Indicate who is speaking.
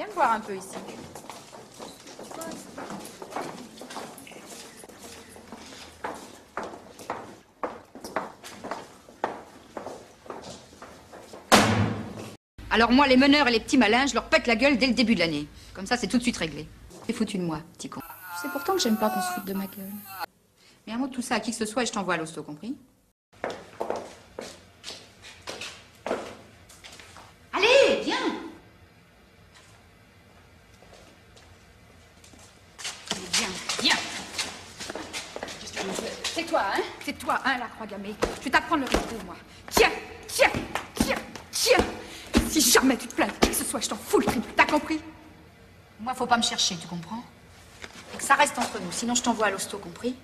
Speaker 1: Viens me voir un peu ici. Alors moi, les meneurs et les petits malins, je leur pète la gueule dès le début de l'année. Comme ça, c'est tout de suite réglé. C'est foutu de moi, petit con.
Speaker 2: C'est pourtant que j'aime pas qu'on se foute de ma gueule.
Speaker 1: Mais un mot de tout ça à qui que ce soit et je t'envoie à l'hosto, compris Allez, viens Allez, viens, viens C'est toi, hein? C'est toi, hein, la croix gammée. Je vais t'apprendre le rythme, moi. Tiens, tiens, tiens, tiens Si jamais tu te plains, que ce soit, je t'en fous le crime. T'as compris? Moi, faut pas me chercher, tu comprends? Et que ça reste entre nous, sinon je t'envoie à l'hosto, compris?